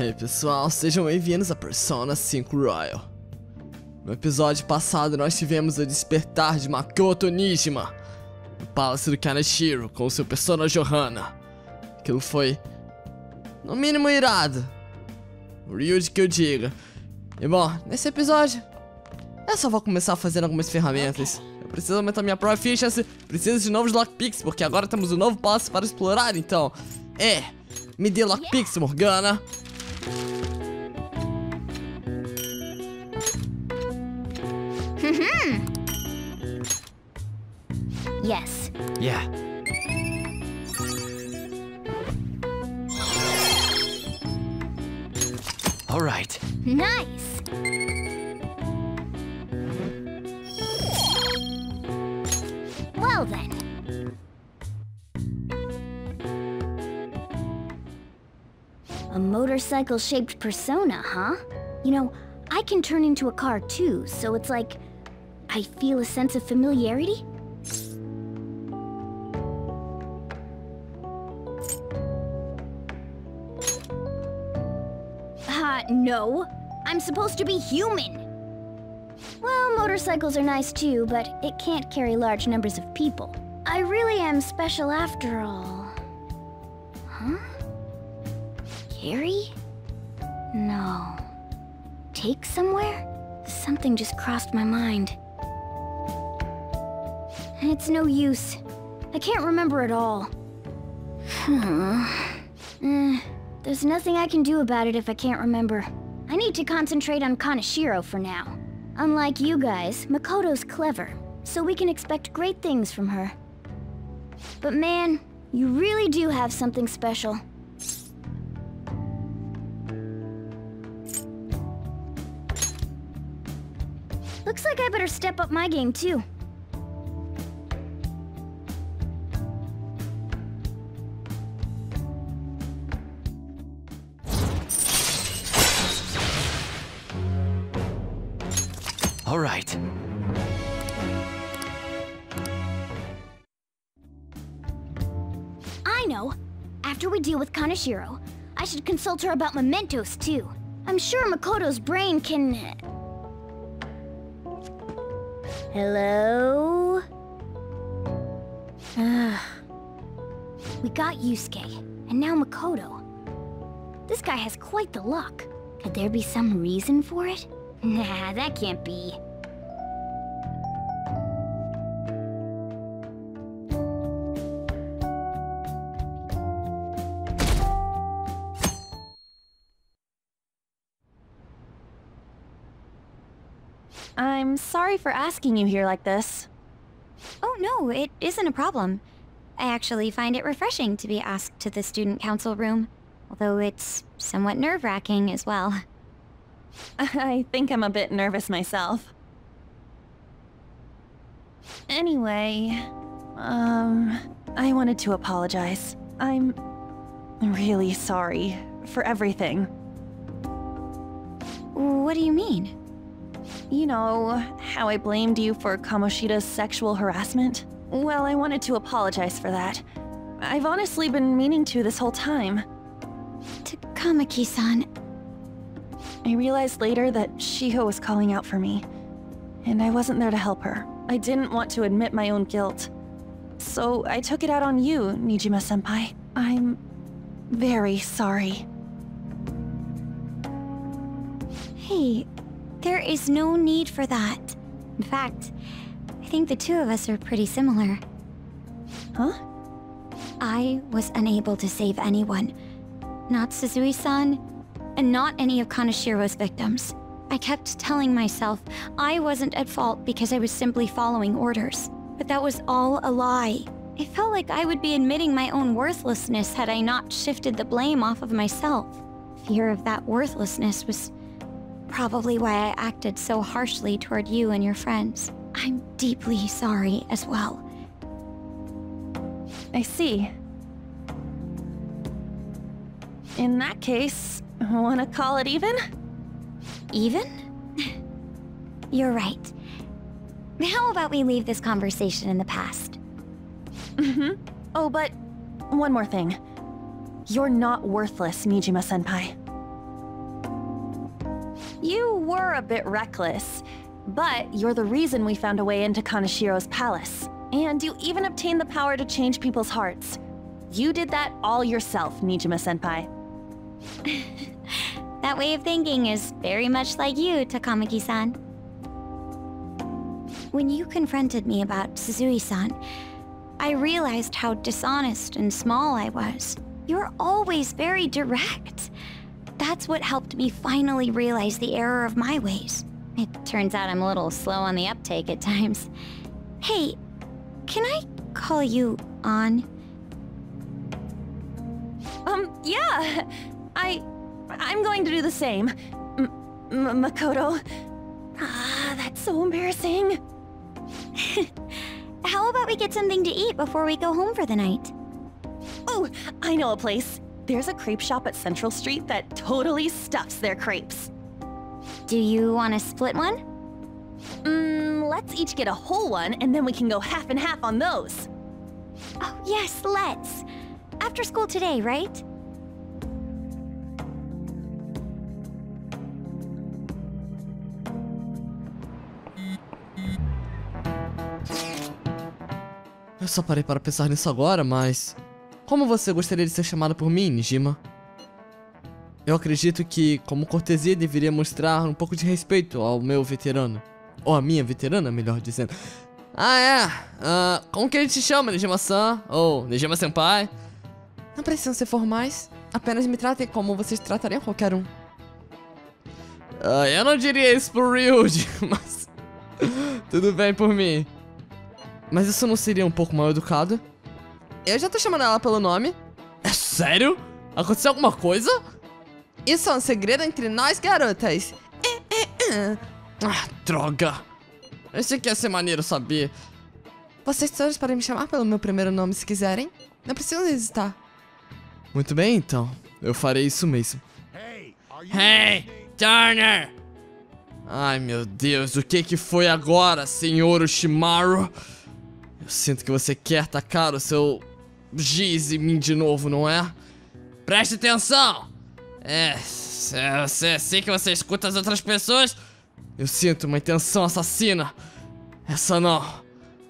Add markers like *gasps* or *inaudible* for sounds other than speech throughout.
Hey pessoal, sejam bem-vindos a Persona 5 Royal. No episódio passado nós tivemos o despertar de Makoto Nijima no Palácio do Kaneshiro com seu Persona Johanna. Aquilo foi, no mínimo, irado. Ryuji que eu diga. E bom, nesse episódio, eu só vou começar fazendo algumas ferramentas. Eu preciso aumentar minha proficiency, preciso de novos lockpicks, porque agora temos um novo passo para explorar, então... É, me dê lockpicks, Morgana. Mm-hmm. Yes. Yeah. All right. Nice. Well then. A motorcycle-shaped persona, huh? You know, I can turn into a car too, so it's like I feel a sense of familiarity. Uh, no. I'm supposed to be human. Well, motorcycles are nice too, but it can't carry large numbers of people. I really am special after all. Carry? No. Take somewhere? Something just crossed my mind. It's no use. I can't remember it all. *sighs* Eh, there's nothing I can do about it if I can't remember. I need to concentrate on Kaneshiro for now. Unlike you guys, Makoto's clever, so we can expect great things from her. But man, you really do have something special. Looks like I better step up my game too. All right. I know. After we deal with Kanashiro, I should consult her about mementos too. I'm sure Makoto's brain can. Uh, Hello? Ah. we got Yusuke, and now Makoto. This guy has quite the luck. Could there be some reason for it? Nah, that can't be. Sorry for asking you here like this. Oh, no, it isn't a problem. I actually find it refreshing to be asked to the student council room, although it's somewhat nerve-wracking as well. *laughs* I think I'm a bit nervous myself. Anyway, um, I wanted to apologize. I'm really sorry for everything. What do you mean? You know, how I blamed you for Kamoshida's sexual harassment? Well, I wanted to apologize for that. I've honestly been meaning to this whole time. Takamaki-san, I realized later that Shiho was calling out for me, and I wasn't there to help her. I didn't want to admit my own guilt. So I took it out on you, Nijima-senpai. I'm very sorry. hey, there is no need for that. In fact, I think the two of us are pretty similar. Huh? I was unable to save anyone. Not Suzui-san, and not any of Kanashiro's victims. I kept telling myself I wasn't at fault because I was simply following orders. But that was all a lie. It felt like I would be admitting my own worthlessness had I not shifted the blame off of myself. Fear of that worthlessness was probably why I acted so harshly toward you and your friends. I'm deeply sorry as well. I see. In that case, wanna call it even? Even? *laughs* You're right. How about we leave this conversation in the past? Mm-hmm. Oh, but one more thing. You're not worthless, Nijima-senpai. Were a bit reckless, but you're the reason we found a way into Kanashiro's palace. And you even obtained the power to change people's hearts. You did that all yourself, Nijima senpai. *laughs* That way of thinking is very much like you, Takamaki-san. When you confronted me about Suzui-san, I realized how dishonest and small I was. You're always very direct. That's what helped me finally realize the error of my ways. It turns out I'm a little slow on the uptake at times. Hey, can I call you on? Um, yeah. I... I'm going to do the same. M M Makoto. Ah, that's so embarrassing. *laughs* How about we get something to eat before we go home for the night? Oh, I know a place. There's a crepe shop at Central Street that totally stuffs their crepes. Do you want to split one? Mmm, let's each get a whole one and then we can go half and half on those. Oh, yes, let's. After school today, right? Eu só parei para pensar nisso agora, mas... Como você gostaria de ser chamado por mim, Nijima? Eu acredito que, como cortesia, deveria mostrar um pouco de respeito ao meu veterano. Ou a minha veterana, melhor dizendo. Ah, é. Uh, como que ele te chama, Nijima-san? Ou Nijima-senpai? Não precisam ser formais. Apenas me tratem como vocês tratariam qualquer um. Uh, eu não diria isso por Ryuji, *laughs* mas... Tudo bem por mim. Mas isso não seria um pouco mal educado? Eu já tô chamando ela pelo nome. É sério? Aconteceu alguma coisa? Isso é um segredo entre nós, garotas. Ah, droga. Esse que ia ser maneiro saber. Vocês todos podem me chamar pelo meu primeiro nome se quiserem. Não precisam hesitar. Muito bem, então. Eu farei isso mesmo. Hey, Turner! Ai, meu Deus, o que que foi agora, senhor Ushimaru? Eu sinto que você quer atacar o seu giz em mim de novo, não é? Preste atenção! É, eu sei assim que você escuta as outras pessoas. Eu sinto uma intenção assassina. Essa não.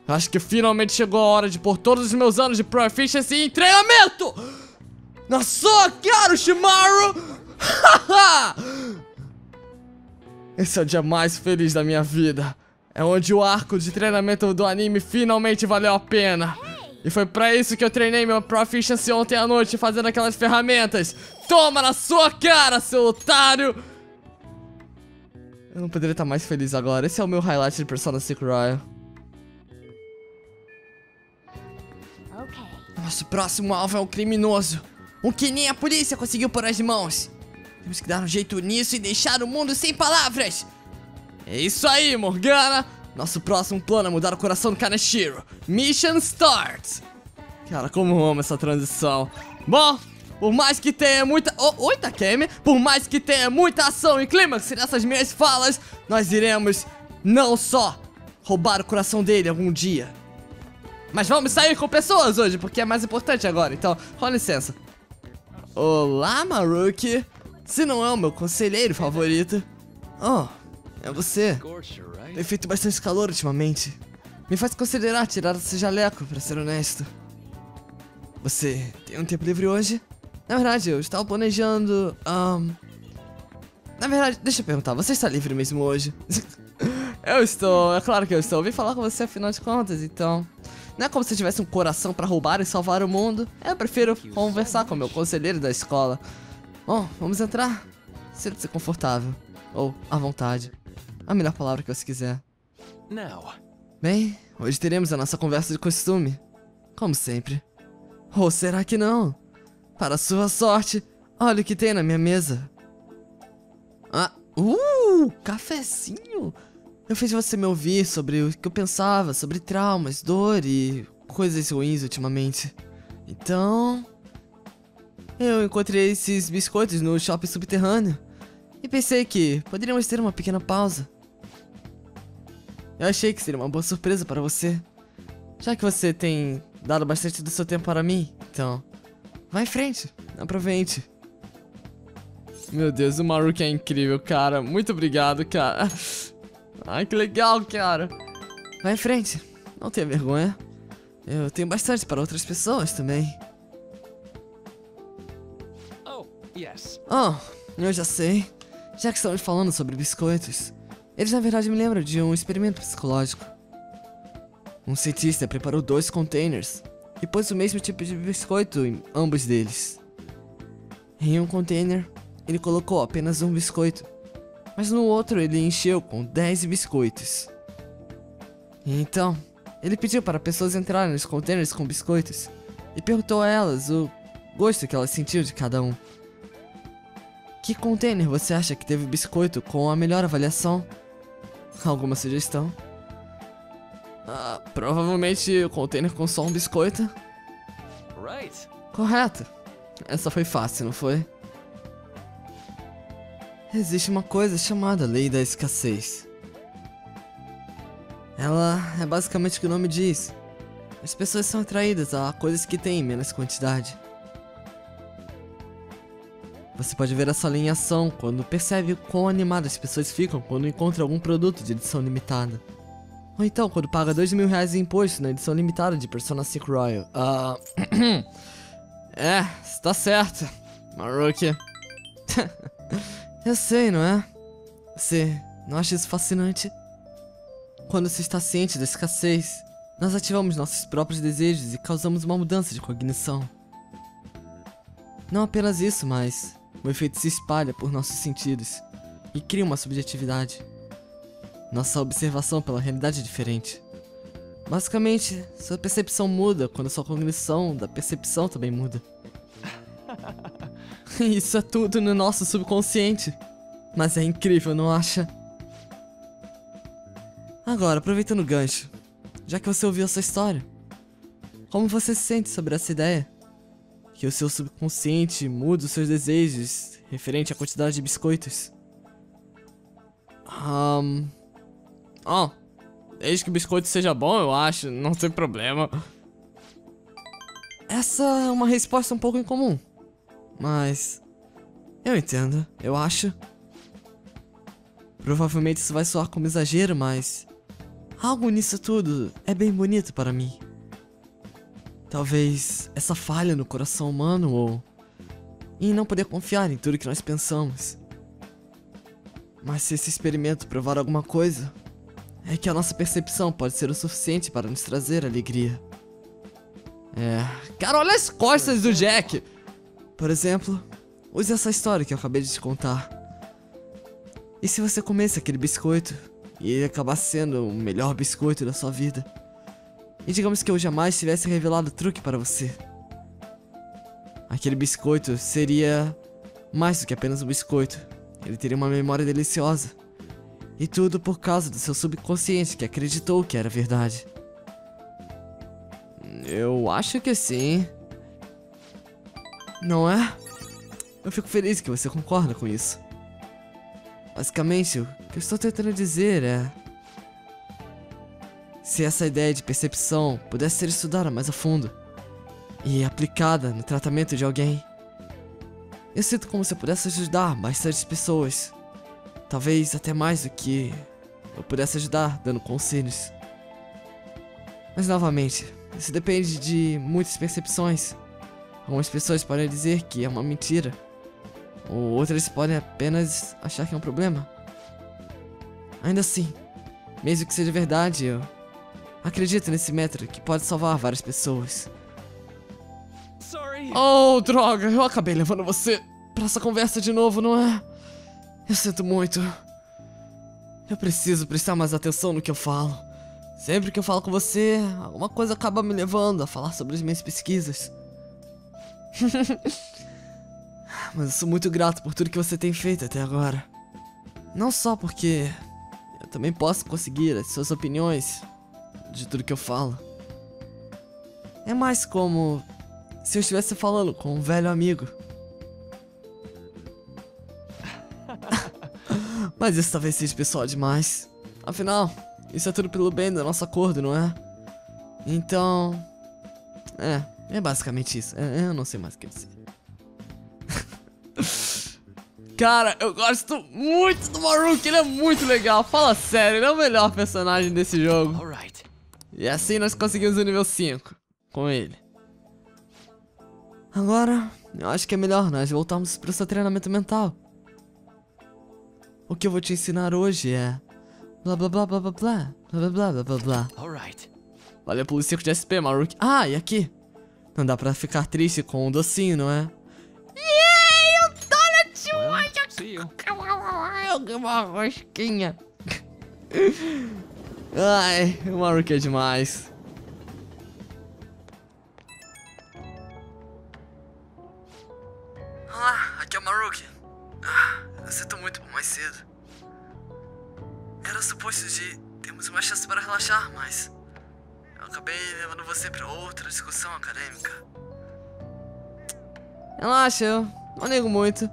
Acho que finalmente chegou a hora de pôr todos os meus anos de proficiency em treinamento! Na sua cara, Shimaru! *laughs* Esse é o dia mais feliz da minha vida. É onde o arco de treinamento do anime finalmente valeu a pena. E foi pra isso que eu treinei meu Proficiency ontem à noite fazendo aquelas ferramentas. Toma na sua cara, seu otário! Eu não poderia estar mais feliz agora. Esse é o meu highlight de Persona 5 Royal. Nosso próximo alvo é um criminoso. Um que nem a polícia conseguiu pôr as mãos. Temos que dar um jeito nisso e deixar o mundo sem palavras. É isso aí, Morgana. Nosso próximo plano é mudar o coração do Kaneshiro. Mission Start. Cara, como amo essa transição. Bom, por mais que tenha muita... Oh, oi, Takemi. Por mais que tenha muita ação e clímax nessas minhas falas, nós iremos não só roubar o coração dele algum dia. Mas vamos sair com pessoas hoje, porque é mais importante agora. Então, com licença. Olá, Maruki. Se não é o meu conselheiro favorito. Oh, é você. Tem feito bastante calor ultimamente. Me faz considerar tirar esse jaleco, pra ser honesto. Você tem um tempo livre hoje? Na verdade, eu estava planejando. Um... Na verdade, deixa eu perguntar, você está livre mesmo hoje? *laughs* eu estou, é claro que eu estou. Eu vim falar com você afinal de contas, então. Não é como se tivesse um coração para roubar e salvar o mundo. Eu prefiro conversar com meu conselheiro da escola. Bom, vamos entrar. Sinta-se confortável. Ou à vontade. A melhor palavra que você quiser. Bem, hoje teremos a nossa conversa de costume. Como sempre. Ou será que não? Para sua sorte, olha o que tem na minha mesa. Ah, uh, cafezinho. Eu fiz você me ouvir sobre o que eu pensava, sobre traumas, dor e coisas ruins ultimamente. Então, eu encontrei esses biscoitos no shopping subterrâneo e pensei que poderíamos ter uma pequena pausa. Eu achei que seria uma boa surpresa para você, já que você tem dado bastante do seu tempo para mim. Então, vá em frente, aproveite. Meu Deus, o Maruki é incrível, cara. Muito obrigado, cara. *laughs* Ai, que legal, cara. Vai em frente. Não tenha vergonha. Eu tenho bastante para outras pessoas também. Oh, yes. Oh, eu já sei. Já que estamos falando sobre biscoitos, eles na verdade me lembram de um experimento psicológico. Um cientista preparou dois containers e pôs o mesmo tipo de biscoito em ambos deles. Em um container, ele colocou apenas um biscoito, mas no outro ele encheu com 10 biscoitos. E então, ele pediu para pessoas entrarem nos containers com biscoitos e perguntou a elas o gosto que elas sentiam de cada um. Que container você acha que teve biscoito com a melhor avaliação? Alguma sugestão? Ah, provavelmente o container com só um biscoito. Right. Correto. Essa foi fácil, não foi? Existe uma coisa chamada Lei da Escassez. Ela é basicamente o que o nome diz. As pessoas são atraídas a coisas que têm menos quantidade. Você pode ver essa lei em ação quando percebe quão animadas as pessoas ficam quando encontram algum produto de edição limitada. Ou então quando paga dois mil reais em imposto na edição limitada de Persona 5 Royal. Ah. *clears throat* é, está certo, Maruki. *laughs* Eu sei, não é? Você não acha isso fascinante? Quando se está ciente da escassez, nós ativamos nossos próprios desejos e causamos uma mudança de cognição. Não apenas isso, mas o efeito se espalha por nossos sentidos e cria uma subjetividade. Nossa observação pela realidade é diferente. Basicamente, sua percepção muda quando sua cognição da percepção também muda. *laughs* Isso é tudo no nosso subconsciente. Mas é incrível, não acha? Agora, aproveitando o gancho, já que você ouviu essa história, como você se sente sobre essa ideia? Que o seu subconsciente muda os seus desejos referente à quantidade de biscoitos? Um... Oh, desde que o biscoito seja bom, eu acho, não tem problema. Essa é uma resposta um pouco incomum. Mas. Eu entendo, eu acho. Provavelmente isso vai soar como exagero, mas. Algo nisso tudo é bem bonito para mim. Talvez essa falha no coração humano ou. em não poder confiar em tudo que nós pensamos. Mas se esse experimento provar alguma coisa, é que a nossa percepção pode ser o suficiente para nos trazer alegria. É. Cara, olha as costas do Jack! Por exemplo, use essa história que eu acabei de te contar. E se você comesse aquele biscoito e ele acabasse sendo o melhor biscoito da sua vida? E digamos que eu jamais tivesse revelado o truque para você. Aquele biscoito seria mais do que apenas um biscoito. Ele teria uma memória deliciosa. E tudo por causa do seu subconsciente que acreditou que era verdade. Eu acho que sim. Não é? Eu fico feliz que você concorda com isso. Basicamente, o que eu estou tentando dizer é. Se essa ideia de percepção pudesse ser estudada mais a fundo e aplicada no tratamento de alguém, eu sinto como se eu pudesse ajudar bastante pessoas. Talvez até mais do que eu pudesse ajudar dando conselhos. Mas novamente, isso depende de muitas percepções. Algumas pessoas podem dizer que é uma mentira, ou outras podem apenas achar que é um problema. Ainda assim, mesmo que seja verdade, eu acredito nesse método que pode salvar várias pessoas. Sorry. Oh, droga, eu acabei levando você pra essa conversa de novo, não é? Eu sinto muito. Eu preciso prestar mais atenção no que eu falo. Sempre que eu falo com você, alguma coisa acaba me levando a falar sobre as minhas pesquisas. *laughs* Mas eu sou muito grato por tudo que você tem feito até agora. Não só porque eu também posso conseguir as suas opiniões de tudo que eu falo. É mais como se eu estivesse falando com um velho amigo. *laughs* Mas isso talvez seja pessoal demais. Afinal, isso é tudo pelo bem do nosso acordo, não é? Então. É, é basicamente isso. É, eu não sei mais o que dizer. *laughs* Cara, eu gosto muito do Maruki, ele é muito legal. Fala sério, ele é o melhor personagem desse jogo. E assim nós conseguimos o nível 5 com ele. Agora, eu acho que é melhor nós voltarmos para o seu treinamento mental. O que eu vou te ensinar hoje é. Blá blá blá blá blá blá blá blá blá blá blá. Alright. Valeu pelo circo de SP, Maruki. Ah, e aqui? Não dá pra ficar triste com um docinho, não é? Yay, o Donut! Well, see you. Eu ganhei uma rosquinha. Ai, o Maruki é demais. Olá, aqui é o Maruki. Ah, eu sinto muito por mais cedo. Era suposto de termos uma chance para relaxar, mas eu acabei levando você para outra discussão acadêmica. Relaxa, eu não ligo muito.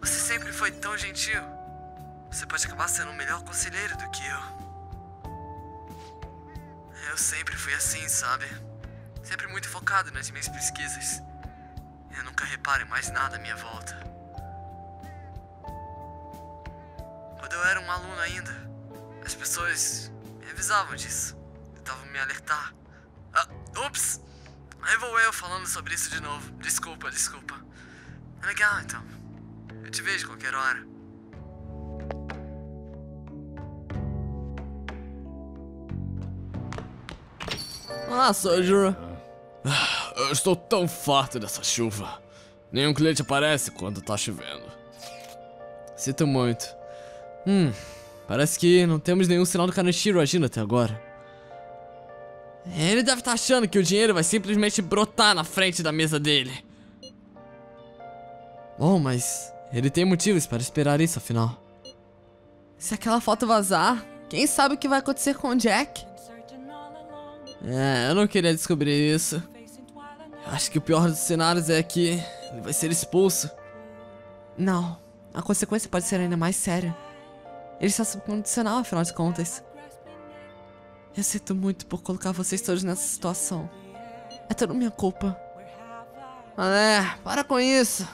Você sempre foi tão gentil. Você pode acabar sendo um melhor conselheiro do que eu. Eu sempre fui assim, sabe? Sempre muito focado nas minhas pesquisas. Eu nunca reparo em mais nada à minha volta. Quando eu era um aluno ainda, as pessoas me avisavam disso. Tentavam me alertar. Ah, ups! Aí vou eu falando sobre isso de novo. Desculpa, desculpa. É legal então. Eu te vejo qualquer hora. Olá, Sojuro. Ah, Eu estou tão farto dessa chuva. Nenhum cliente aparece quando tá chovendo. Sinto muito. Hum, parece que não temos nenhum sinal do Kaneshiro agindo até agora. Ele deve estar achando que o dinheiro vai simplesmente brotar na frente da mesa dele. Bom, mas ele tem motivos para esperar isso, afinal. Se aquela foto vazar, quem sabe o que vai acontecer com o Jack? É, eu não queria descobrir isso. Acho que o pior dos cenários é que ele vai ser expulso. Não, a consequência pode ser ainda mais séria. Ele está sob condicional, afinal de contas. Eu sinto muito por colocar vocês todos nessa situação. É tudo minha culpa. Mas é, para com isso.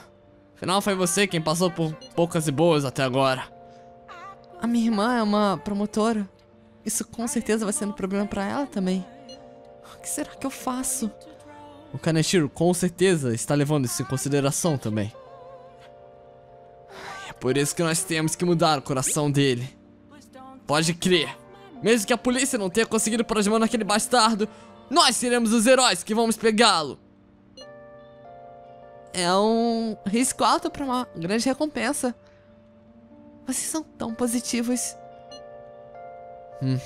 Afinal, foi você quem passou por poucas e boas até agora. A minha irmã é uma promotora. Isso com certeza vai ser um problema pra ela também. O que será que eu faço? O Kaneshiro com certeza está levando isso em consideração também. É por isso que nós temos que mudar o coração dele. Pode crer. Mesmo que a polícia não tenha conseguido mãos naquele bastardo, nós seremos os heróis que vamos pegá-lo. É um risco alto para uma grande recompensa. Vocês são tão positivos. Hum.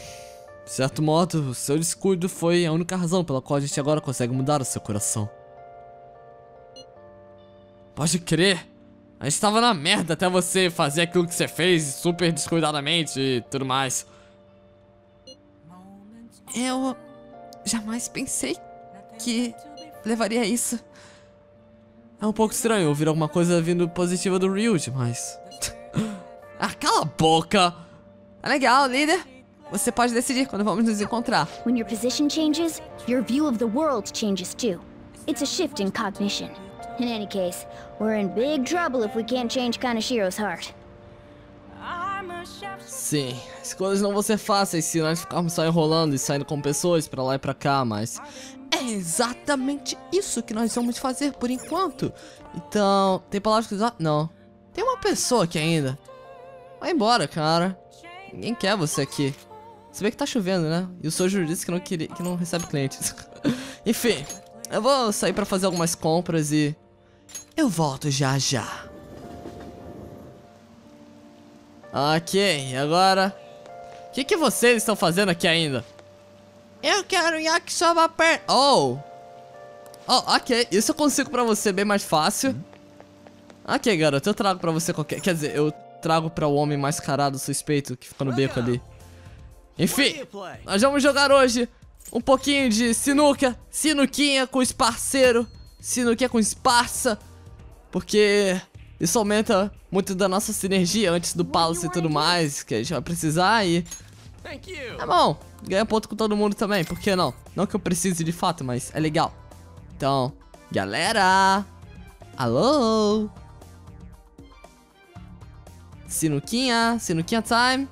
De certo modo, seu descuido foi a única razão pela qual a gente agora consegue mudar o seu coração. Pode crer. A gente tava na merda até você fazer aquilo que você fez super descuidadamente e tudo mais. Eu jamais pensei que levaria isso. É um pouco estranho ouvir alguma coisa vindo positiva do Ryuji, mas. *laughs* ah, cala a boca! Tá legal, líder. Você pode decidir quando vamos nos encontrar. When your position changes, your view of the world changes too. It's a shift in cognition. In any case, we're in big trouble if we can't change Kanashiro's heart. Sim, as coisas não vão ser fáceis se nós ficarmos só enrolando e saindo com pessoas pra lá e pra cá, mas é exatamente isso que nós vamos fazer por enquanto. Então, tem palavras que usar? Não. Tem uma pessoa aqui ainda. Vai embora, cara. Ninguém quer você aqui. Se bem que tá chovendo, né? E o Sojo disse que não, queria, que não recebe clientes. *laughs* Enfim, eu vou sair pra fazer algumas compras e... Eu volto já já. Ok, agora? O que, que vocês estão fazendo aqui ainda? Eu quero yakisoba per... Oh! Oh, ok. Isso eu consigo pra você bem mais fácil. Ok, garoto, eu trago pra você qualquer... Quer dizer, eu trago pra o homem mascarado suspeito que fica no beco ali. Enfim, nós vamos jogar hoje um pouquinho de sinuca, sinuquinha com os parceiros, sinuquinha com esparça, porque isso aumenta muito da nossa sinergia antes do palace e tudo mais, que a gente vai precisar e... É bom, ganha ponto com todo mundo também, por que não? Não que eu precise de fato, mas é legal. Então, galera! Alô? Sinuquinha, sinuquinha time.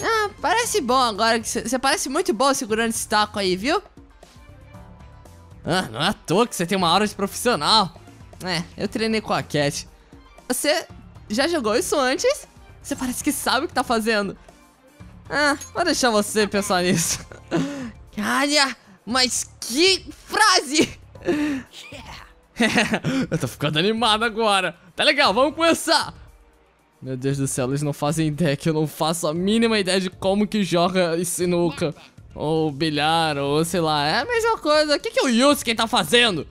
Ah, parece bom agora. que Você parece muito bom segurando esse taco aí, viu? Ah, não é à toa que você tem uma aura de profissional. É, eu treinei com a Cat. Você já jogou isso antes? Você parece que sabe o que tá fazendo. Ah, vou deixar você pensar nisso. *laughs* Olha, mas que frase! *laughs* eu tô ficando animado agora. Tá legal, vamos começar. Meu Deus do céu, eles não fazem ideia que eu não faço a mínima ideia de como que joga sinuca. Ou bilhar, ou sei lá. É a mesma coisa. O que, que o Yusuke tá fazendo?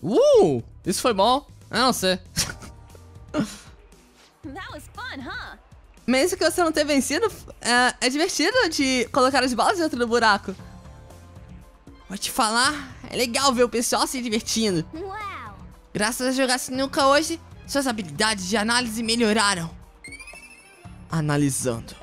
Uh! Isso foi bom. Ah, não sei. *laughs* That was fun, huh? Mesmo que você não tenha vencido, é, é divertido de colocar as balas dentro do buraco. Vou te falar, é legal ver o pessoal se divertindo. Wow. Graças a jogar sinuca hoje, suas habilidades de análise melhoraram. Analisando.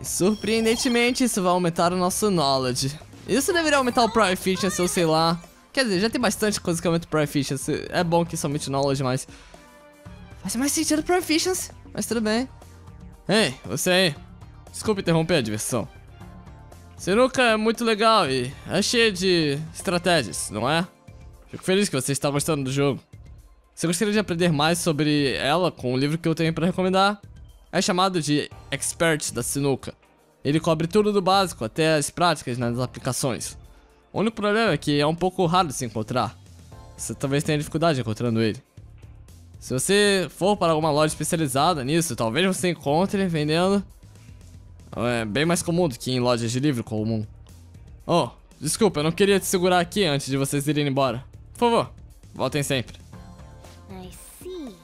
E surpreendentemente, isso vai aumentar o nosso knowledge. Isso deveria aumentar o Pro Efficiency, ou sei lá. Quer dizer, já tem bastante coisa que aumenta o Pro Efficiency. É bom que somente knowledge, mas... Faz mais sentido Pro Efficiency, mas tudo bem. Ei, você aí. Desculpe interromper a diversão. Sinuca é muito legal e é cheia de estratégias, não é? Fico feliz que você está gostando do jogo. Você gostaria de aprender mais sobre ela com o livro que eu tenho para recomendar? É chamado de Expert da Sinuca. Ele cobre tudo do básico até as práticas nas aplicações. O único problema é que é um pouco raro de se encontrar. Você talvez tenha dificuldade encontrando ele. Se você for para alguma loja especializada nisso, talvez você encontre vendendo. É bem mais comum do que em lojas de livro comum. Oh, desculpa, eu não queria te segurar aqui antes de vocês irem embora. Por favor, voltem sempre. I see.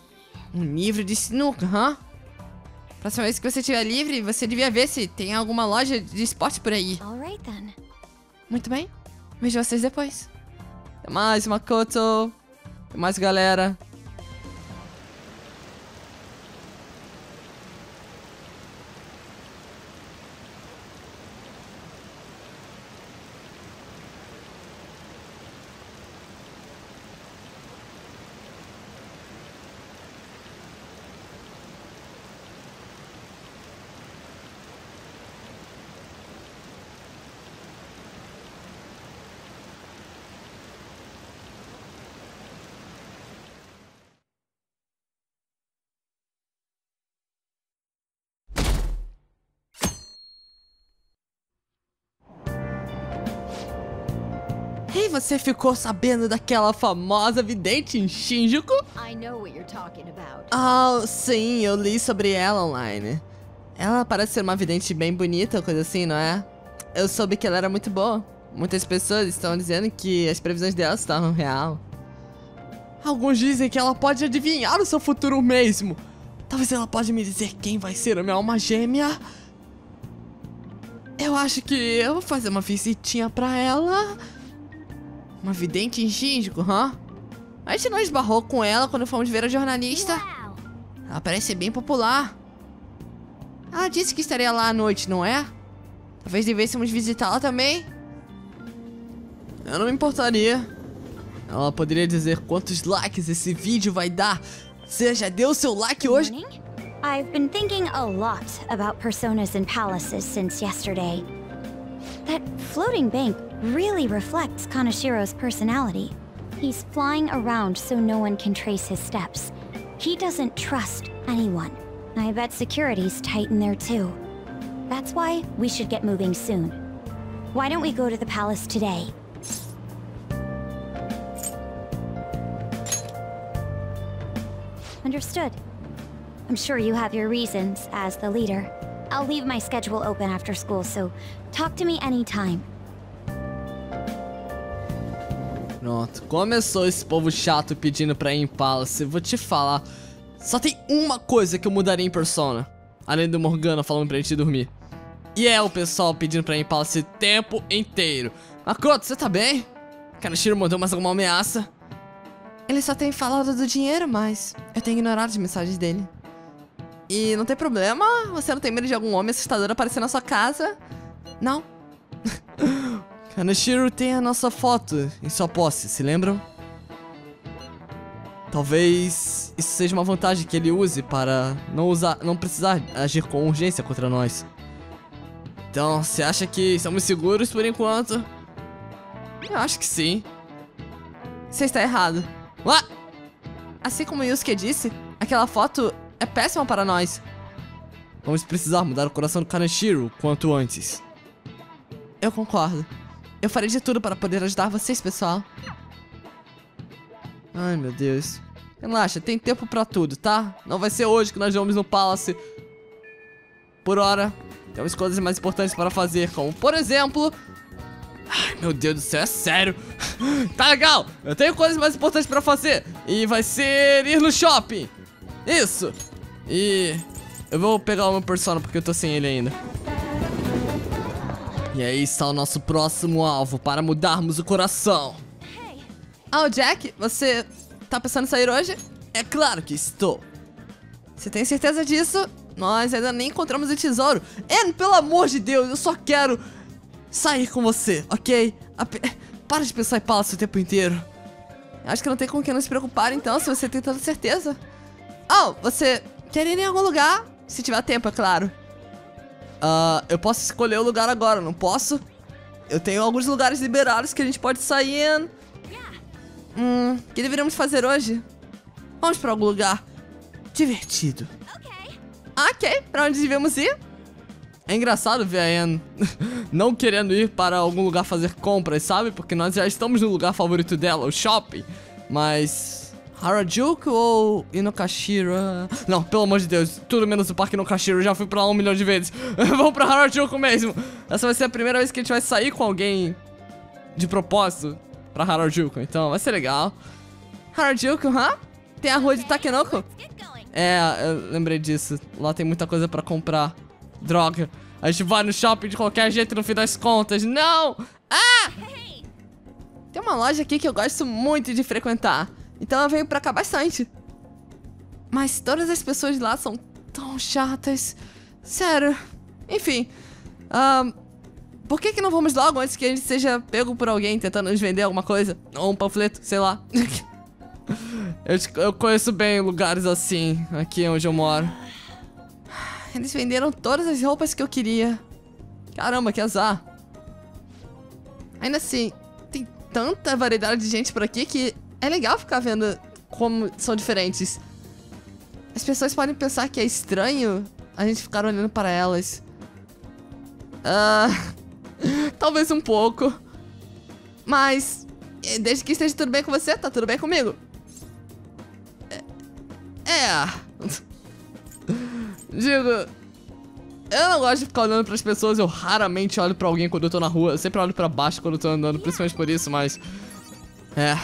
Um livro de sinuca, hã? Próxima vez que você estiver livre, você devia ver se tem alguma loja de esporte por aí. Alright then. Muito bem. Vejo vocês depois. Até mais, Makoto. Até mais, galera. E você ficou sabendo daquela famosa vidente em Shinjuku? Ah, sim, eu li sobre ela online. Ela parece ser uma vidente bem bonita, coisa assim, não é? Eu soube que ela era muito boa. Muitas pessoas estão dizendo que as previsões dela estavam real. Alguns dizem que ela pode adivinhar o seu futuro mesmo. Talvez ela pode me dizer quem vai ser a minha alma gêmea. Eu acho que eu vou fazer uma visitinha pra ela. Uma vidente em Shinjuku, hã? A gente não esbarrou com ela quando fomos ver a jornalista. Ela parece bem popular. Ela disse que estaria lá à noite, não é? Talvez devêssemos visitá-la também. Eu não me importaria. Ela poderia dizer quantos likes esse vídeo vai dar. Você já deu seu like hoje? I've been thinking lot about personas and palaces since. That floating bank really reflects Kanashiro's personality. He's flying around so no one can trace his steps. He doesn't trust anyone. I bet security's tight in there too. That's why we should get moving soon. Why don't we go to the palace today? Understood. I'm sure you have your reasons as the leader. I'll leave my schedule open after school, so talk to me anytime. Pronto, começou esse povo chato pedindo pra ir em Palace. Vou te falar, só tem uma coisa que eu mudaria em Persona. Além do Morgana falando pra gente dormir. E é o pessoal pedindo pra ir em Palace o tempo inteiro. Makoto, você tá bem? Kanashiro mandou mais alguma ameaça? Ele só tem falado do dinheiro, mas eu tenho ignorado as mensagens dele. E não tem problema? Você não tem medo de algum homem assustador aparecer na sua casa? Não? *laughs* Kanashiro tem a nossa foto em sua posse, se lembram? Talvez isso seja uma vantagem que ele use para não usar, não precisar agir com urgência contra nós. Então, você acha que estamos seguros por enquanto? Eu acho que sim. Você está errado. Assim como Yusuke disse, aquela foto é péssima para nós. Vamos precisar mudar o coração do Kaneshiro quanto antes. Eu concordo. Eu farei de tudo para poder ajudar vocês, pessoal. Ai, meu Deus. Relaxa, tem tempo pra tudo, tá? Não vai ser hoje que nós vamos no Palace. Por hora, temos coisas mais importantes para fazer, como, por exemplo... Ai, meu Deus do céu, é sério. *gasps* tá legal, eu tenho coisas mais importantes pra fazer. E vai ser ir no shopping. Isso. E eu vou pegar o meu persona porque eu tô sem ele ainda. E aí está o nosso próximo alvo para mudarmos o coração. Ah, o Jack, você tá pensando em sair hoje? É claro que estou. Você tem certeza disso? Nós ainda nem encontramos o tesouro. En, pelo amor de Deus, eu só quero sair com você, ok? Ape Para de pensar em Palace o tempo inteiro. Acho que não tem com quem não se preocupar, então, se você tem tanta certeza. Oh, você quer ir em algum lugar? Se tiver tempo, é claro. Uh, eu posso escolher o lugar agora, não posso? Eu tenho alguns lugares liberados que a gente pode sair. Hum, o que deveríamos fazer hoje? Vamos pra algum lugar divertido. Ok, pra onde devemos ir? É engraçado ver a Anne *laughs* não querendo ir para algum lugar fazer compras, sabe? Porque nós já estamos no lugar favorito dela, o shopping. Mas... Harajuku ou Inokashira? Não, pelo amor de Deus, tudo menos o Parque Inokashira, eu já fui pra lá um milhão de vezes. *laughs* Vamos pra Harajuku mesmo. Essa vai ser a primeira vez que a gente vai sair com alguém de propósito pra Harajuku, então vai ser legal. Harajuku, hã? Huh? Tem a rua de Takenoko? É, eu lembrei disso. Lá tem muita coisa pra comprar. Droga. A gente vai no shopping de qualquer jeito no fim das contas. Não! Ah! Tem uma loja aqui que eu gosto muito de frequentar. Então eu venho pra cá bastante. Mas todas as pessoas lá são tão chatas. Sério. Enfim. Um, por que que não vamos logo antes que a gente seja pego por alguém tentando nos vender alguma coisa? Ou um panfleto, sei lá. *laughs* eu, eu conheço bem lugares assim, aqui onde eu moro. Eles venderam todas as roupas que eu queria. Caramba, que azar. Ainda assim, tem tanta variedade de gente por aqui que é legal ficar vendo como são diferentes. As pessoas podem pensar que é estranho a gente ficar olhando para elas. Uh... *laughs* Talvez um pouco. Mas, eh, desde que esteja tudo bem com você, tá tudo bem comigo. É. é. *laughs* Digo, eu não gosto de ficar olhando pras pessoas, eu raramente olho pra alguém quando eu tô na rua. Eu sempre olho pra baixo quando eu tô andando, principalmente por isso, mas... É.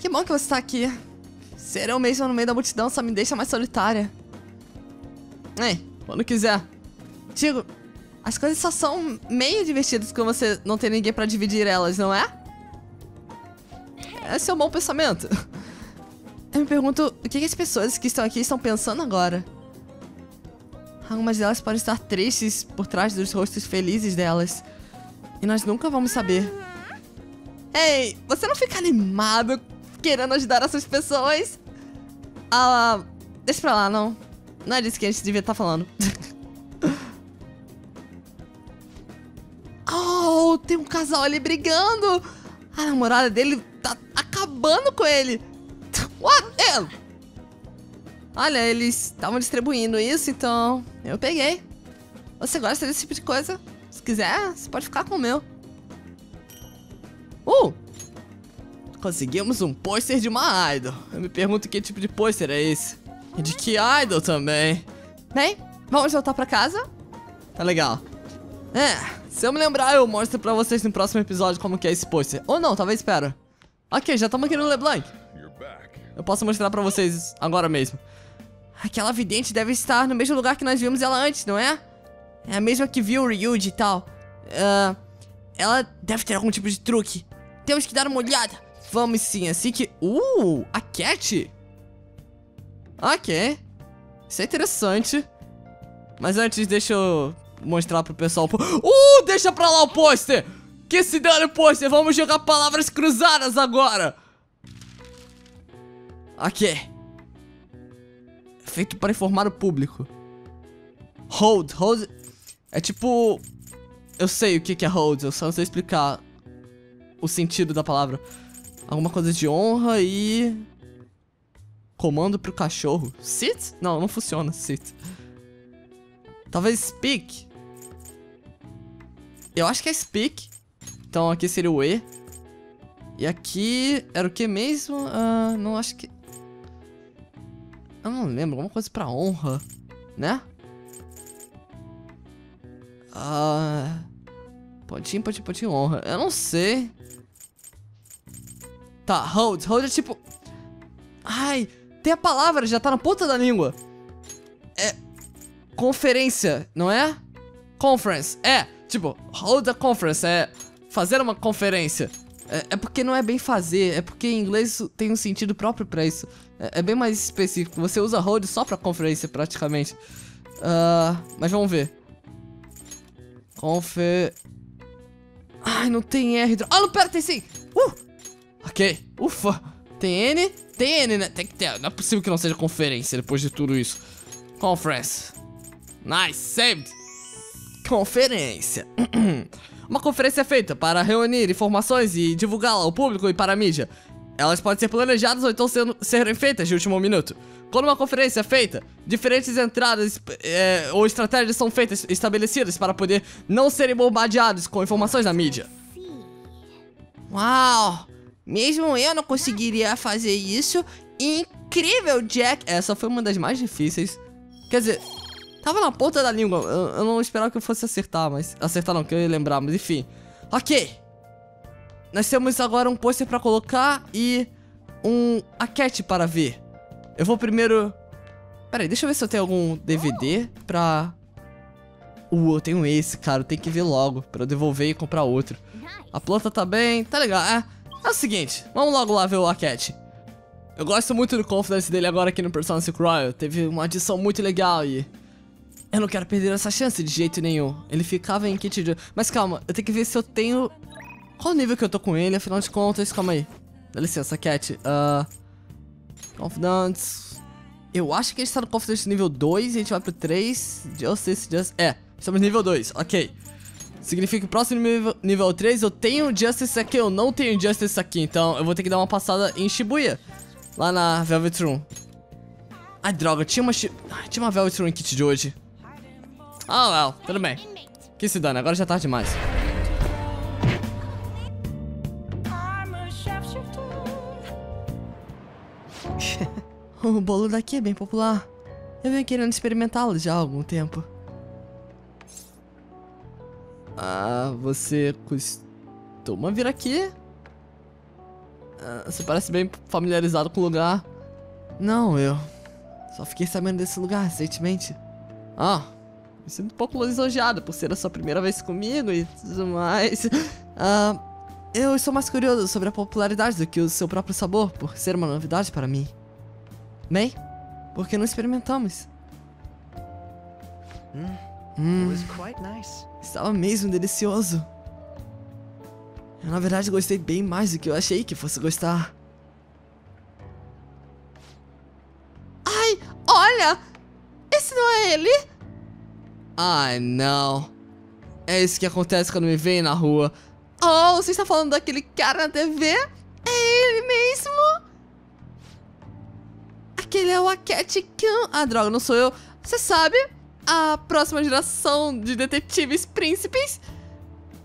Que bom que você tá aqui. Ser eu mesma no meio da multidão só me deixa mais solitária. Ei, quando quiser. Digo, as coisas só são meio divertidas quando você não tem ninguém pra dividir elas, não é? Esse é um bom pensamento. Eu me pergunto o que, as pessoas que estão aqui estão pensando agora. Algumas delas podem estar tristes por trás dos rostos felizes delas. E nós nunca vamos saber. Ei, você não fica animado querendo ajudar essas pessoas? Ah, deixa pra lá, não. Não é disso que a gente devia estar falando. *laughs* Oh, tem um casal ali brigando. A namorada dele tá acabando com ele. What? É. Olha, eles estavam distribuindo isso, então eu peguei. Você gosta desse tipo de coisa? Se quiser, você pode ficar com o meu. Uh! Conseguimos um pôster de uma idol. Eu me pergunto que tipo de pôster é esse. E de que idol também. Bem, vamos voltar pra casa? Tá legal. É, se eu me lembrar, eu mostro pra vocês no próximo episódio como que é esse pôster. Ou não, talvez espera. Ok, já estamos aqui no LeBlanc. Eu posso mostrar pra vocês agora mesmo. Aquela vidente deve estar no mesmo lugar que nós vimos ela antes, não é? É a mesma que viu o Ryuji e tal. Uh, ela deve ter algum tipo de truque. Temos que dar uma olhada. Vamos sim, assim que... Uh, a Cat. Ok. Isso é interessante. Mas antes, deixa eu mostrar pro pessoal. Uh, deixa pra lá o pôster! Que se dane o pôster, vamos jogar palavras cruzadas agora! Ok. Feito para informar o público. Hold. Hold é tipo... Eu sei o que é hold, eu só não sei explicar o sentido da palavra. Alguma coisa de honra e... Comando pro cachorro. Sit? Não, não funciona, sit. Talvez speak. Eu acho que é speak. Então aqui seria o E. E aqui era o que mesmo? Ah, não acho que... Eu não lembro, alguma coisa pra honra, né? Ah... Pontinho, pontinho, pontinho, honra. Eu não sei. Tá, hold. Hold é tipo... Ai, tem a palavra, já tá na ponta da língua. É... Conferência, não é? Conference, é. Tipo, hold a conference, é fazer uma conferência. É, é, porque não é bem fazer, é porque em inglês tem um sentido próprio pra isso. É, é bem mais específico. Você usa hold só pra conferência, praticamente. Uh, mas vamos ver. Confer... Ai, não tem R. Ah, não, pera, tem sim. Uh! Ok, ufa. Tem N? Tem N, né? Tem que ter. Não é possível que não seja conferência depois de tudo isso. Conference. Nice, saved. Conferência. *clears throat* Uma conferência é feita para reunir informações e divulgá-la ao público e para a mídia. Elas podem ser planejadas ou então sendo, serem feitas de último minuto. Quando uma conferência é feita, diferentes entradas é, ou estratégias são feitas, estabelecidas para poder não serem bombardeados com informações da mídia. Uau! Mesmo eu não conseguiria fazer isso. Incrível, Jack! Essa foi uma das mais difíceis. Quer dizer, tava na ponta da língua. Eu, eu não esperava que eu fosse acertar, mas... Acertar não, que eu ia lembrar, mas enfim. Ok. Nós temos agora um pôster pra colocar e um a cat para ver. Eu vou primeiro... Pera aí, deixa eu ver se eu tenho algum DVD pra... Uh, eu tenho esse, cara. Tenho que ver logo pra eu devolver e comprar outro. A planta tá bem, tá legal. É, é o seguinte, vamos logo lá ver o Aket. Eu gosto muito do confidence dele agora aqui no Persona 5 Royal. Teve uma adição muito legal e... Eu não quero perder essa chance de jeito nenhum. Ele ficava em kit de... Mas calma, eu tenho que ver se eu tenho... Qual nível que eu tô com ele, afinal de contas, calma aí. Dá licença, Cat. Uh, confidence. Eu acho que a gente tá no Confidence nível 2 e a gente vai pro 3. Justice, Justice. É, estamos nível 2, ok. Significa que o próximo nível, nível 3 eu tenho Justice aqui, eu não tenho Justice aqui. Então eu vou ter que dar uma passada em Shibuya. Lá na Velvet Room. Ai, droga, tinha uma, tinha uma Velvet Room kit de hoje. Ah, oh, well, tudo bem. Que se dane, agora já tá demais. *laughs* o bolo daqui é bem popular. Eu venho querendo experimentá-lo já há algum tempo. Ah, você costuma vir aqui? Ah, você parece bem familiarizado com o lugar. Não, eu só fiquei sabendo desse lugar recentemente. Ah, me sinto um pouco lisonjeado por ser a sua primeira vez comigo e tudo mais. *laughs* Ah, eu estou mais curioso sobre a popularidade do que o seu próprio sabor, por ser uma novidade para mim. Bem, porque não experimentamos. Hum. Hum, estava mesmo delicioso. Eu, na verdade, gostei bem mais do que eu achei que fosse gostar. Ai, olha! Esse não é ele? Ai, não. É isso que acontece quando me veem na rua. Oh, você está falando daquele cara na TV? É ele mesmo? Aquele é o Aket Khan. Ah, droga, não sou eu. Você sabe? A próxima geração de detetives príncipes?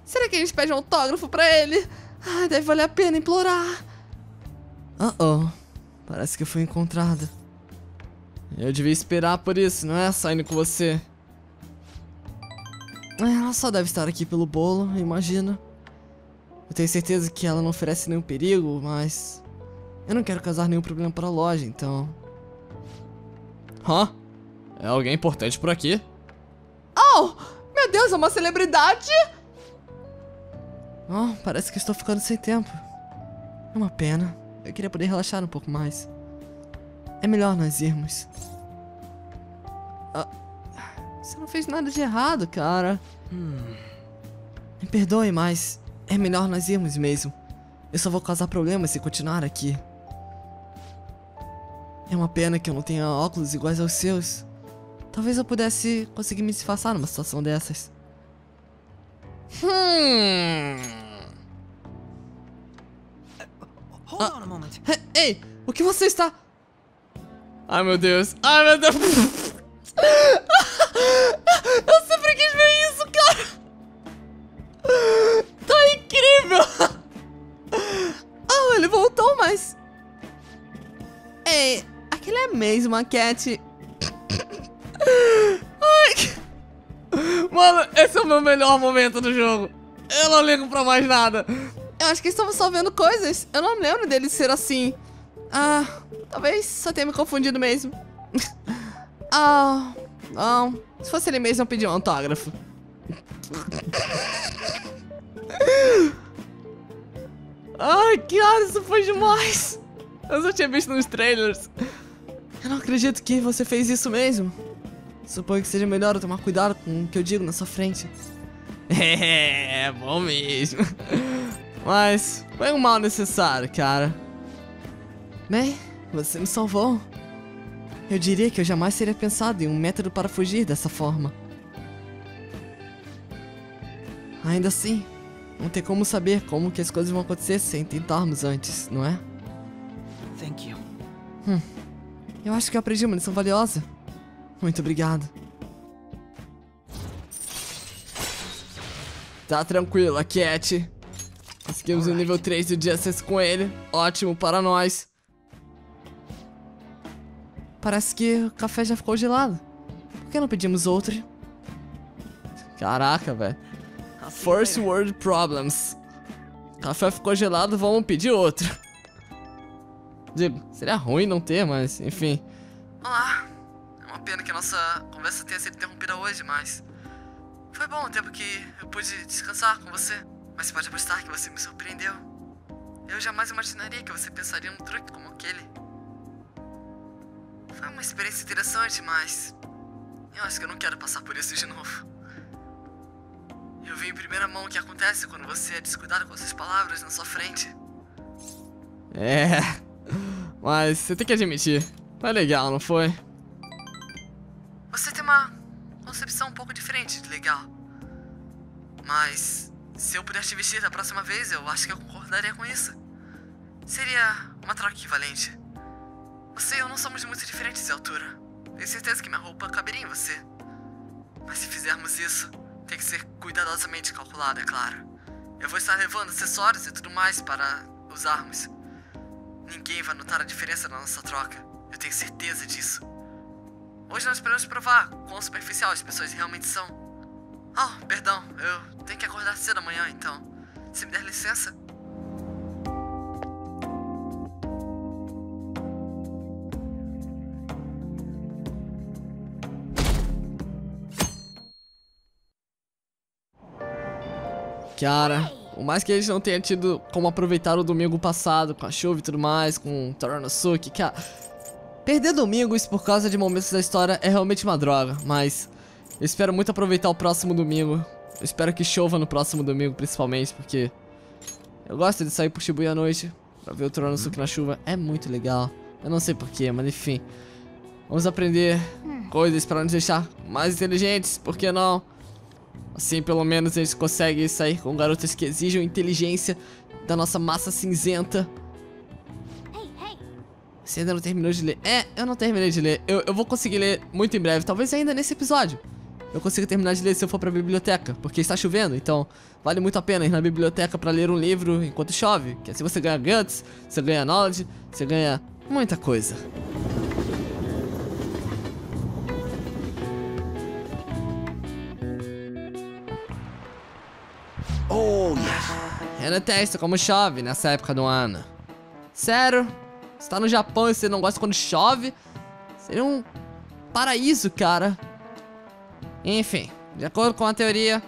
Será que a gente pede um autógrafo pra ele? Ah, deve valer a pena implorar. Uh oh. Parece que eu fui encontrada. Eu devia esperar por isso, não é? Saindo com você. Ela só deve estar aqui pelo bolo, imagino. Eu tenho certeza que ela não oferece nenhum perigo, mas... Eu não quero causar nenhum problema para a loja, então... Hã? É alguém importante por aqui? Oh! Meu Deus, é uma celebridade? Oh, parece que estou ficando sem tempo. É uma pena. Eu queria poder relaxar um pouco mais. É melhor nós irmos. Ah, você não fez nada de errado, cara. Me perdoe, mas é melhor nós irmos mesmo. Eu só vou causar problemas se continuar aqui. É uma pena que eu não tenha óculos iguais aos seus. Talvez eu pudesse conseguir me disfarçar numa situação dessas. Hum. Hold on a moment. Hey, Ei, o que você está. Ai meu Deus, ai meu Deus. *laughs* Eu sempre quis ver isso, cara. Tá incrível. Oh, ele voltou, mas. Ei, aquele é mesmo a Cat. Mano, esse é o meu melhor momento do jogo. Eu não ligo pra mais nada. Eu acho que estamos só vendo coisas. Eu não lembro dele ser assim. Ah, talvez só tenha me confundido mesmo. *laughs* ah, não. Se fosse ele mesmo, eu pedi um autógrafo. *laughs* Ai, cara, isso foi demais. Eu só tinha visto nos trailers. Eu não acredito que você fez isso mesmo. Suponho que seja melhor eu tomar cuidado com o que eu digo na sua frente. *laughs* É, bom mesmo. *laughs* Mas foi um mal necessário, cara. Bem, você me salvou. Eu diria que eu jamais teria pensado em um método para fugir dessa forma. Ainda assim, não tem como saber como que as coisas vão acontecer sem tentarmos antes, não é? Thank you. Eu acho que eu aprendi uma lição valiosa. Muito obrigado. Tá tranquilo, Cat. Conseguimos o nível 3 do Justice com ele. Ótimo para nós. Parece que o café já ficou gelado. Por que não pedimos outro? Caraca, velho. You First later. world problems. Café ficou gelado, vamos pedir outro. Seria ruim não ter, mas enfim. Olá. Pena que a nossa conversa tenha sido interrompida hoje, mas. Foi bom o tempo que eu pude descansar com você. Mas pode apostar que você me surpreendeu. Eu jamais imaginaria que você pensaria num truque como aquele. Foi uma experiência interessante, mas. Eu acho que eu não quero passar por isso de novo. Eu vi em primeira mão o que acontece quando você é descuidado com suas palavras na sua frente. É. Mas você tem que admitir. Foi legal, não foi? Você tem uma concepção um pouco diferente de legal. Mas se eu pudesse te vestir da próxima vez, eu acho que eu concordaria com isso. Seria uma troca equivalente. Você e eu não somos muito diferentes de altura. Tenho certeza que minha roupa caberia em você. Mas se fizermos isso, tem que ser cuidadosamente calculado, é claro. Eu vou estar levando acessórios e tudo mais para usarmos. Ninguém vai notar a diferença na nossa troca. Eu tenho certeza disso. Hoje nós podemos provar quão superficial as pessoas realmente são. Oh, perdão, eu tenho que acordar cedo amanhã, então. Se me der licença. Cara, por mais que gente não tenha tido como aproveitar o domingo passado com a chuva e tudo mais, com o Toranosuke, cara. Perder domingos por causa de momentos da história é realmente uma droga, mas eu espero muito aproveitar o próximo domingo. Eu espero que chova no próximo domingo, principalmente, porque eu gosto de sair pro Shibuya à noite pra ver o Toranosuke na chuva. É muito legal. Eu não sei porquê, mas enfim. Vamos aprender coisas para nos deixar mais inteligentes, por que não? Assim, pelo menos, a gente consegue sair com garotas que exijam inteligência da nossa massa cinzenta. Você ainda não terminou de ler? É, eu não terminei de ler. Eu, eu vou conseguir ler muito em breve, talvez ainda nesse episódio. Eu consigo terminar de ler se eu for pra biblioteca, porque está chovendo, então vale muito a pena ir na biblioteca pra ler um livro enquanto chove. Que assim você ganha guts, você ganha knowledge, você ganha muita coisa. Oh, yes. Eu detesto como chove nessa época do ano. Sério? Você tá no Japão e você não gosta quando chove? Seria um paraíso, cara. Enfim, de acordo com a teoria,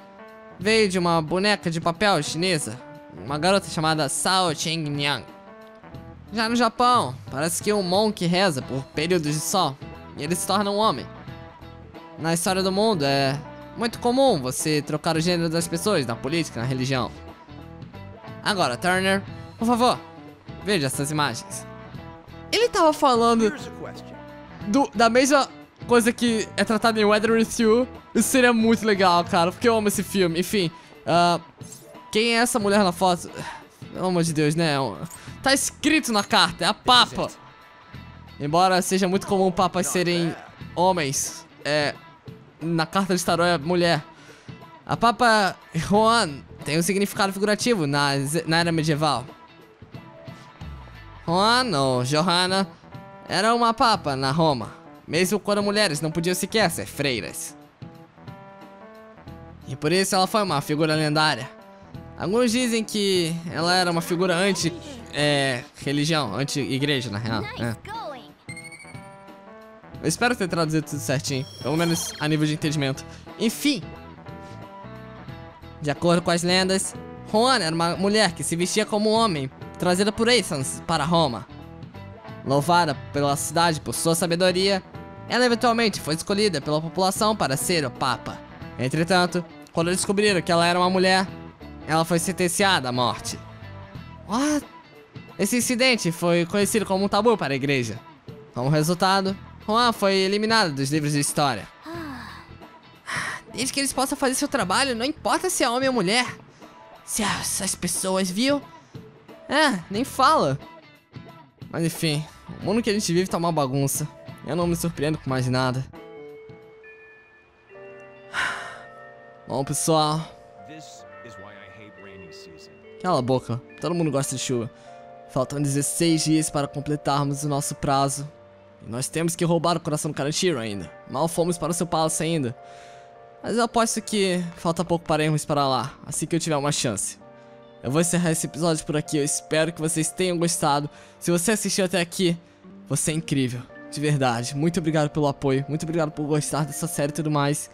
veio de uma boneca de papel chinesa, uma garota chamada Sao Cheng-nyang. Já no Japão, parece que um monk reza por períodos de sol e ele se torna um homem. Na história do mundo é muito comum você trocar o gênero das pessoas na política, na religião. Agora, Turner, por favor, veja essas imagens. Ele tava falando do, da mesma coisa que é tratada em Weather With You, isso seria muito legal, cara, porque eu amo esse filme. Enfim, uh, quem é essa mulher na foto? Pelo amor de Deus, né? Tá escrito na carta, é a Papa. Embora seja muito comum papas serem homens, é, na carta de tarô é mulher. A Papa Juan tem um significado figurativo na, na era medieval. Juan, ou Johanna, era uma papa na Roma, mesmo quando mulheres não podiam sequer ser freiras. E por isso ela foi uma figura lendária. Alguns dizem que ela era uma figura anti-religião, é, anti-igreja, na real. É. Eu espero ter traduzido tudo certinho, pelo menos a nível de entendimento. Enfim, de acordo com as lendas, Juana era uma mulher que se vestia como homem, trazida por Aethans para Roma. Louvada pela cidade por sua sabedoria, ela eventualmente foi escolhida pela população para ser o Papa. Entretanto, quando descobriram que ela era uma mulher, ela foi sentenciada à morte. What? Esse incidente foi conhecido como um tabu para a igreja. Como resultado, Juan foi eliminado dos livros de história. Desde que eles possam fazer seu trabalho, não importa se é homem ou mulher. Se as pessoas viu. É, nem fala. Mas enfim, o mundo que a gente vive tá uma bagunça. Eu não me surpreendo com mais nada. Bom, pessoal. Cala a boca, todo mundo gosta de chuva. Faltam 16 dias para completarmos o nosso prazo. E nós temos que roubar o coração do Kanashiro ainda. Mal fomos para o seu palácio ainda. Mas eu aposto que falta pouco para irmos para lá, assim que eu tiver uma chance. Eu vou encerrar esse episódio por aqui, eu espero que vocês tenham gostado. Se você assistiu até aqui, você é incrível, de verdade. Muito obrigado pelo apoio, muito obrigado por gostar dessa série e tudo mais.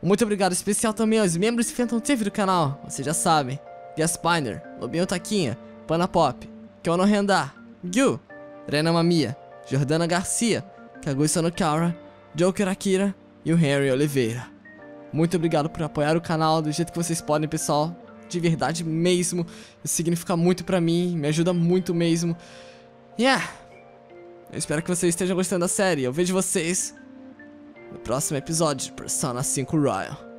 Muito obrigado especial também aos membros que Phantom TV do canal, vocês já sabem. Gaspiner, Lobinho Taquinha, Pana Pop, Kyono Renda, Gyu, Rena Mamia, Jordana Garcia, Kagui Sonokara, Joker Akira e o Henry Oliveira. Muito obrigado por apoiar o canal do jeito que vocês podem, pessoal. De verdade mesmo. Isso significa muito pra mim, me ajuda muito mesmo. Yeah! Eu espero que vocês estejam gostando da série. Eu vejo vocês no próximo episódio de Persona 5 Royal.